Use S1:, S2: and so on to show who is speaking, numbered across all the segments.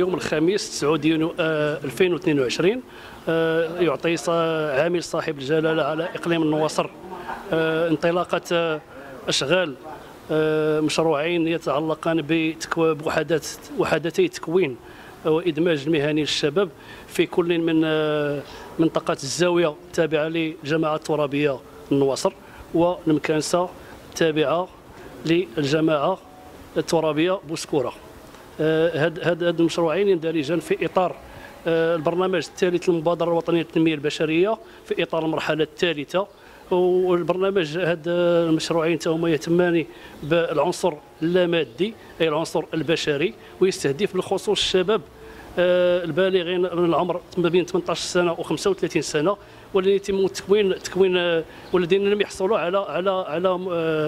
S1: يوم الخميس 9 يونيو 2022 يعطي عامل صاحب الجلالة على إقليم النواصر. انطلاقة أشغال مشروعين يتعلقان بوحدات وحدتي تكوين وإدماج المهني للشباب في كل من منطقة الزاوية التابعة للجماعه الترابيه النواصر والمكانسه التابعة للجماعة الترابية بوسكورة. هاد هاد المشروعين يندرجان في إطار آه، البرنامج الثالث للمبادرة الوطنية للتنمية البشرية في إطار المرحلة الثالثة. والبرنامج هاد المشروعين هما يهتمان بالعنصر اللامادي أي العنصر البشري ويستهدف بالخصوص الشباب آه، البالغين من العمر ما بين 18 سنة و 35 سنة والذين يتم تكوين تكوين آه، والذين لم يحصلوا على على على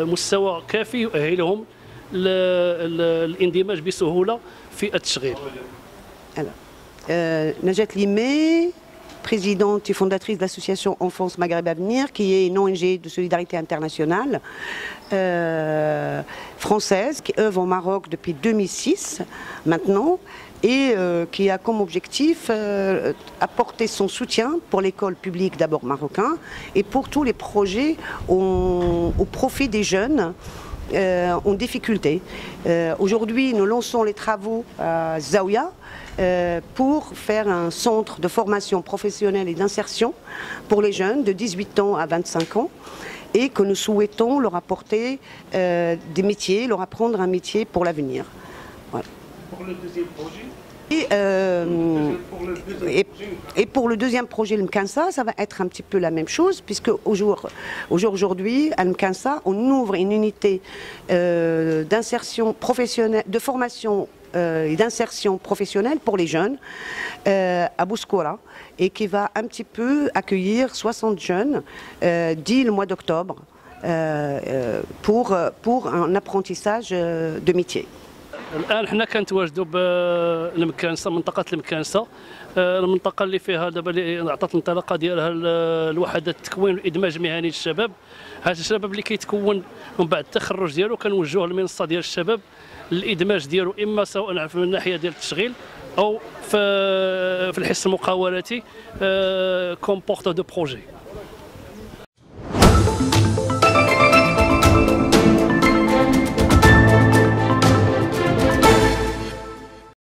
S1: مستوى كافي يؤهلهم الاندماج بسهوله في التشغيل.
S2: Euh, Najat Limé, présidente et fondatrice de l'association Enfance Maghreb Avenir, qui est une ONG de solidarité internationale euh, française qui œuvre au Maroc depuis 2006 maintenant et euh, qui a comme objectif euh, apporter son soutien pour l'école publique d'abord marocain et pour tous les projets au profit des jeunes euh, en difficulté. Euh, aujourd'hui, nous lançons les travaux à Zaouia euh, pour faire un centre de formation professionnelle et d'insertion pour les jeunes de 18 ans à 25 ans et que nous souhaitons leur apporter des métiers, leur apprendre un métier pour l'avenir. Pour le deuxième projet euh, et, pour le deuxième projet, le Mkansa, ça va être un petit peu la même chose, puisque aujourd'hui, à Mkansa, on ouvre une unité euh, d'insertion professionnelle, de formation euh, et d'insertion professionnelle pour les jeunes à Bouskoura et qui va un petit peu accueillir 60 jeunes dès le mois d'octobre pour, pour un apprentissage de métier.
S1: الآن حنا كنتواجدوا بالمكانسه منطقة المكانسة. آه، المنطقة اللي فيها دابا اللي عطات الانطلاقه ديالها الوحدات التكوين والادماج المهني للشباب. هذا الشباب اللي كيتكون من بعد التخرج ديالو كنوجهوه للمنصه ديال الشباب الادماج ديالو إما سواء من الناحية ديال التشغيل أو في الحس المقاولاتي comme porteur de projet.